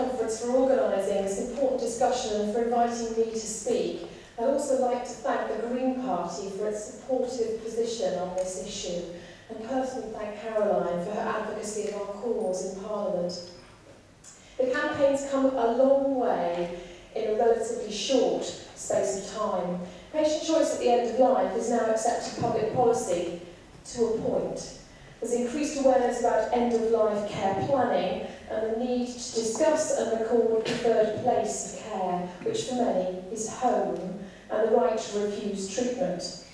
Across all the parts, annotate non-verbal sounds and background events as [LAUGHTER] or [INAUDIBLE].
conference for organising this important discussion and for inviting me to speak. I'd also like to thank the Green Party for its supportive position on this issue and personally thank Caroline for her advocacy of our cause in Parliament. The campaign's come a long way in a relatively short space of time. Patient choice at the end of life is now accepted public policy to a point. There's increased awareness about end-of-life care planning and the need to discuss and record the third place of care, which for many is home, and the right to refuse treatment.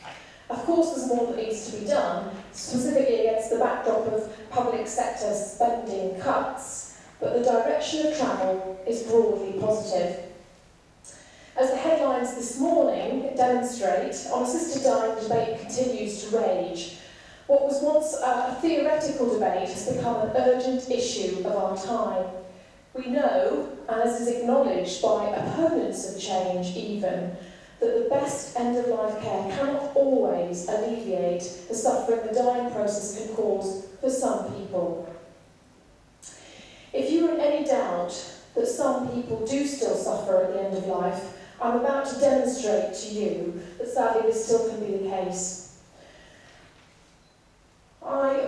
Of course, there's more that needs to be done, specifically against the backdrop of public sector spending cuts, but the direction of travel is broadly positive. As the headlines this morning demonstrate, on sister dying debate continues to rage, What was once a theoretical debate has become an urgent issue of our time. We know, and as is acknowledged by opponents of change even, that the best end-of-life care cannot always alleviate the suffering the dying process can cause for some people. If you are in any doubt that some people do still suffer at the end of life, I'm about to demonstrate to you that sadly this still can be the case.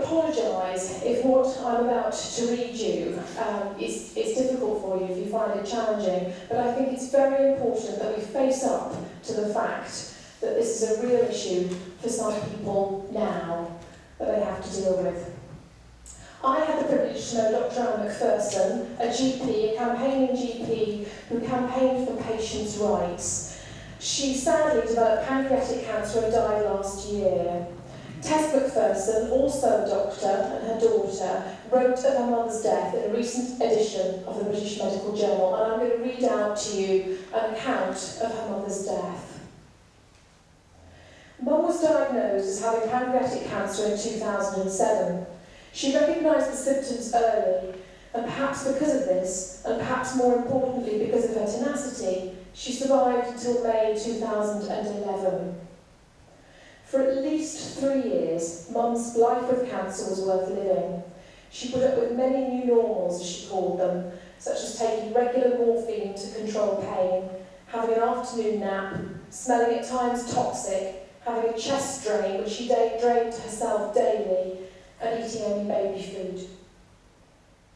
Apologise if what I'm about to read you um, is, is difficult for you, if you find it challenging, but I think it's very important that we face up to the fact that this is a real issue for some people now that they have to deal with. I had the privilege to know Dr Ann McPherson, a GP, a campaigning GP who campaigned for patients' rights. She sadly developed pancreatic cancer and died last year. Tess McPherson, also a doctor, and her daughter, wrote of her mother's death in a recent edition of the British Medical Journal, and I'm going to read out to you an account of her mother's death. Mum was diagnosed as having pancreatic cancer in 2007. She recognised the symptoms early, and perhaps because of this, and perhaps more importantly because of her tenacity, she survived until May 2011. For at least three years, Mum's life with cancer was worth living. She put up with many new normals, as she called them, such as taking regular morphine to control pain, having an afternoon nap, smelling at times toxic, having a chest drain which she drained herself daily, and eating only baby food.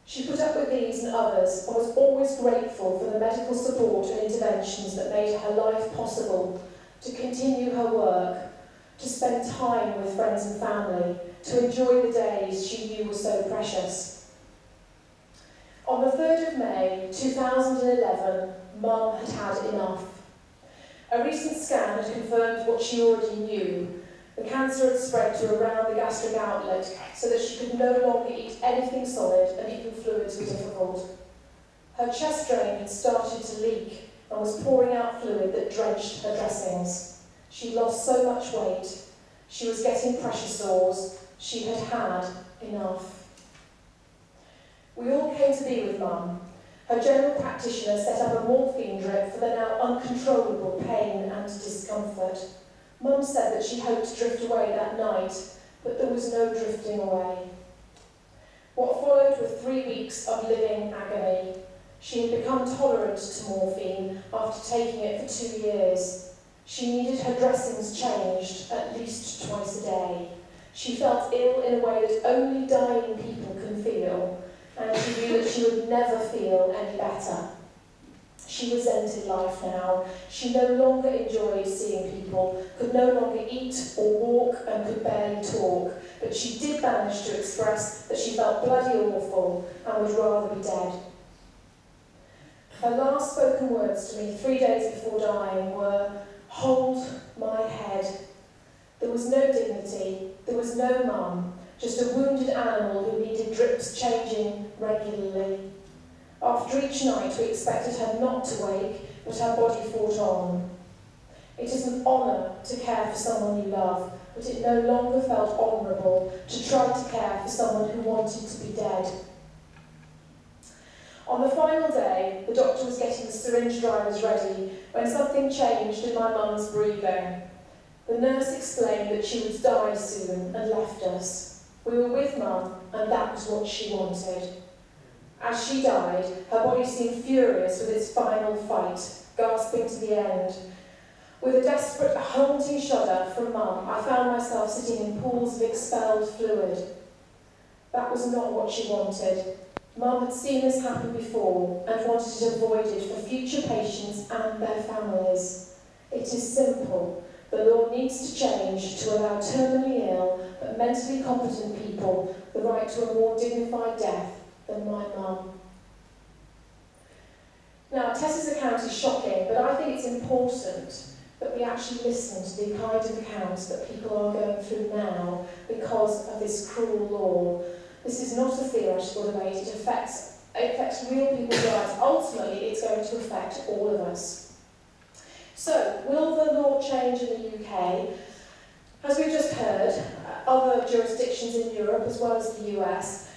She put up with these and others and was always grateful for the medical support and interventions that made her life possible to continue her work to spend time with friends and family, to enjoy the days she knew were so precious. On the 3rd of May 2011, Mum had had enough. A recent scan had confirmed what she already knew. The cancer had spread to around the gastric outlet so that she could no longer eat anything solid and even fluids were difficult. Her chest drain had started to leak and was pouring out fluid that drenched her dressings. She lost so much weight. She was getting pressure sores. She had had enough. We all came to be with Mum. Her general practitioner set up a morphine drip for the now uncontrollable pain and discomfort. Mum said that she hoped to drift away that night, but there was no drifting away. What followed were three weeks of living agony. She had become tolerant to morphine after taking it for two years. She needed her dressings changed at least twice a day. She felt ill in a way that only dying people can feel, and she knew that she would never feel any better. She resented life now. She no longer enjoyed seeing people, could no longer eat or walk, and could barely talk. But she did manage to express that she felt bloody awful and would rather be dead. Her last spoken words to me three days before dying were, hold my head. There was no dignity, there was no mum, just a wounded animal who needed drips changing regularly. After each night we expected her not to wake, but her body fought on. It is an honour to care for someone you love, but it no longer felt honourable to try to care for someone who wanted to be dead. On the final day, was syringe drivers ready when something changed in my mum's breathing. The nurse explained that she would die soon and left us. We were with mum, and that was what she wanted. As she died, her body seemed furious with its final fight, gasping to the end. With a desperate, haunting shudder from Mum, I found myself sitting in pools of expelled fluid. That was not what she wanted. Mum had seen this happen before and wanted it avoided for future patients and their families. It is simple. The law needs to change to allow terminally ill but mentally competent people the right to a more dignified death than my mum. Now, Tessa's account is shocking, but I think it's important that we actually listen to the kind of accounts that people are going through now because of this cruel law This is not a theoretical debate, it affects, it affects real people's lives. Ultimately, it's going to affect all of us. So, will the law change in the UK? As we've just heard, other jurisdictions in Europe, as well as the US,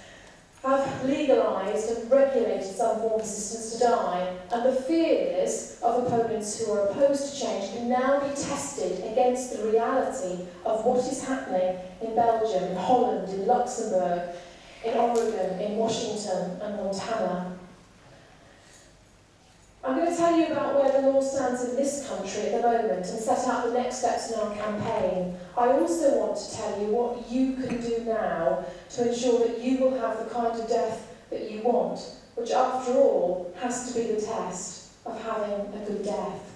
have legalised and regulated some form of assistance to die, and the fears of opponents who are opposed to change can now be tested against the reality of what is happening in Belgium, in Holland, in Luxembourg, in Oregon, in Washington and Montana. I'm going to tell you about where the law stands in this country at the moment and set out the next steps in our campaign. I also want to tell you what you can do now to ensure that you will have the kind of death that you want, which after all has to be the test of having a good death.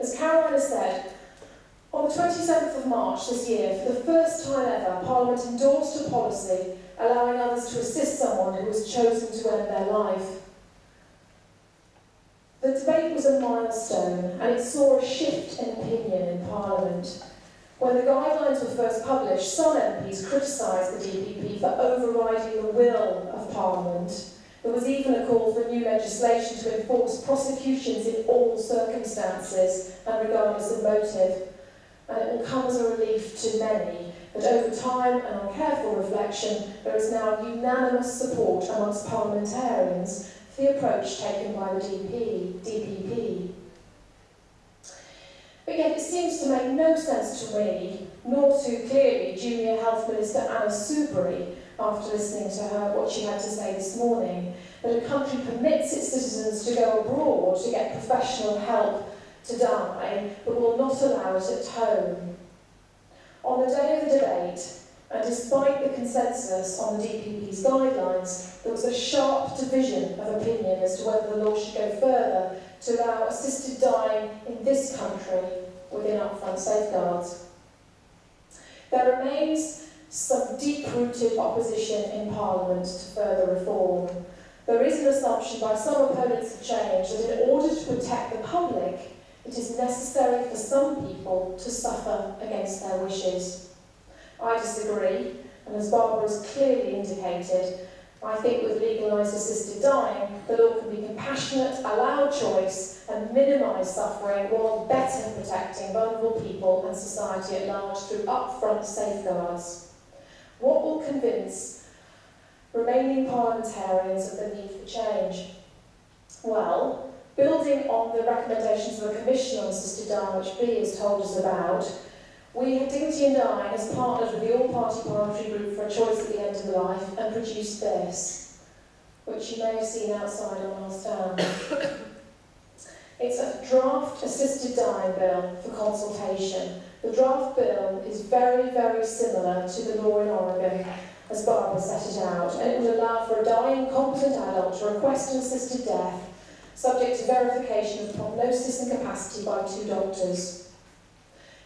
As Caroline has said, on the 27th of March this year, for the first time ever, Parliament endorsed a policy allowing others to assist someone who has chosen to end their life. The debate was a milestone and it saw a shift in opinion in Parliament. When the guidelines were first published, some MPs criticised the DPP for overriding the will of Parliament. There was even a call for new legislation to enforce prosecutions in all circumstances and regardless of motive. Uh, and will come as a relief to many that over time and on careful reflection, there is now unanimous support amongst parliamentarians for the approach taken by the DP, DPP. But yet it seems to make no sense to me, nor to clearly Junior Health Minister Anna Soubry, after listening to her, what she had to say this morning, that a country permits its citizens to go abroad to get professional help to die, but will not allow it at home. On the day of the debate, and despite the consensus on the DPP's guidelines, there was a sharp division of opinion as to whether the law should go further to allow assisted dying in this country within upfront safeguards. There remains some deep-rooted opposition in Parliament to further reform. There is an assumption by some opponents of change that in order to protect the public, it is necessary for some people to suffer against their wishes. I disagree, and as Barbara has clearly indicated, I think with legalised assisted dying, the law can be compassionate, allow choice, and minimise suffering while better protecting vulnerable people and society at large through upfront safeguards. What will convince remaining parliamentarians of the need for change? Well, building on the recommendations of the Commission on Assisted Dying, which B has told us about, we, Dignity in Dying, has partnered with the All-Party Parliamentary Group for a Choice at the End of Life and produced this, which you may have seen outside on our stand. [COUGHS] it's a draft assisted dying bill for consultation. The draft bill is very, very similar to the law in Oregon, as Barbara set it out, and it would allow for a dying competent adult to request an assisted death, subject to verification of prognosis and capacity by two doctors.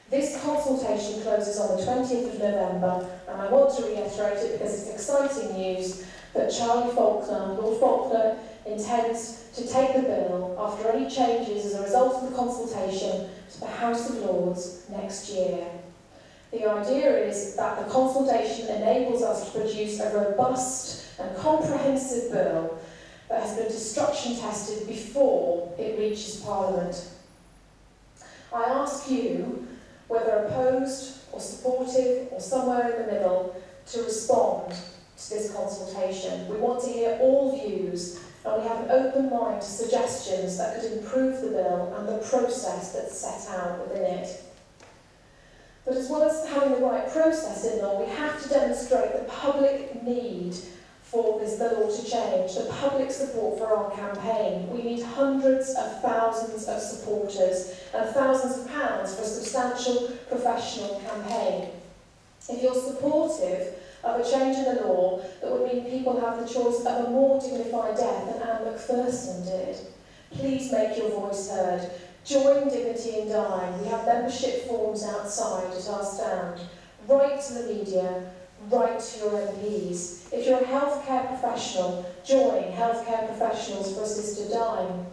This consultation closes on the 20th of November, and I want to reiterate it because it's exciting news that Charlie Faulkner, Lord Faulkner, intends to take the bill after any changes as a result of the consultation to the House of Lords next year. The idea is that the consultation enables us to produce a robust and comprehensive bill that has been destruction tested before it reaches Parliament. I ask you whether opposed or supportive or somewhere in the middle, to respond to this consultation. We want to hear all views and we have an open mind to suggestions that could improve the bill and the process that's set out within it. But as well as having the right process in law, we have to demonstrate the public need for this the law to change, the public support for our campaign. We need hundreds of thousands of supporters and thousands of pounds for a substantial professional campaign. If you're supportive of a change in the law that would mean people have the choice of a more dignified death than Anne McPherson did, please make your voice heard. Join Dignity in Dying. We have membership forms outside at our stand. Write to the media, write to your MPs. If you're a healthcare professional, join Healthcare Professionals for Assisted Dying.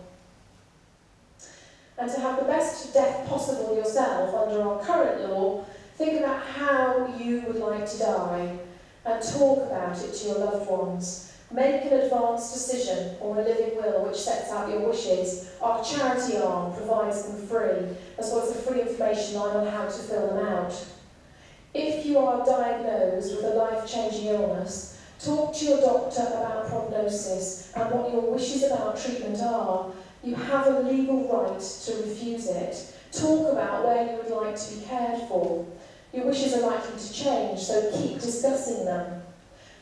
And to have the best death possible yourself under our current law, think about how you would like to die and talk about it to your loved ones. Make an advance decision or a living will which sets out your wishes. Our charity arm provides them free, as well as a free information line on how to fill them out. If you are diagnosed with a life-changing illness, talk to your doctor about prognosis and what your wishes about treatment are. You have a legal right to refuse it. Talk about where you would like to be cared for. Your wishes are likely to change, so keep discussing them.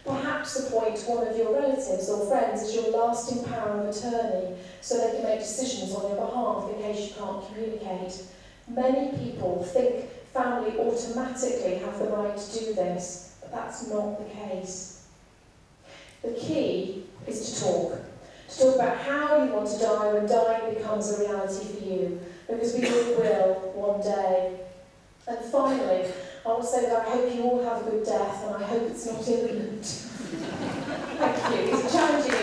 Perhaps appoint one of your relatives or friends as your lasting power of attorney so they can make decisions on your behalf in case you can't communicate. Many people think family automatically have the right to do this, but that's not the case. The key is to talk. To talk about how you want to die when dying becomes a reality for you, because we all will one day. And finally, I will say that I hope you all have a good death, and I hope it's not imminent. [LAUGHS] Thank you. It's challenging.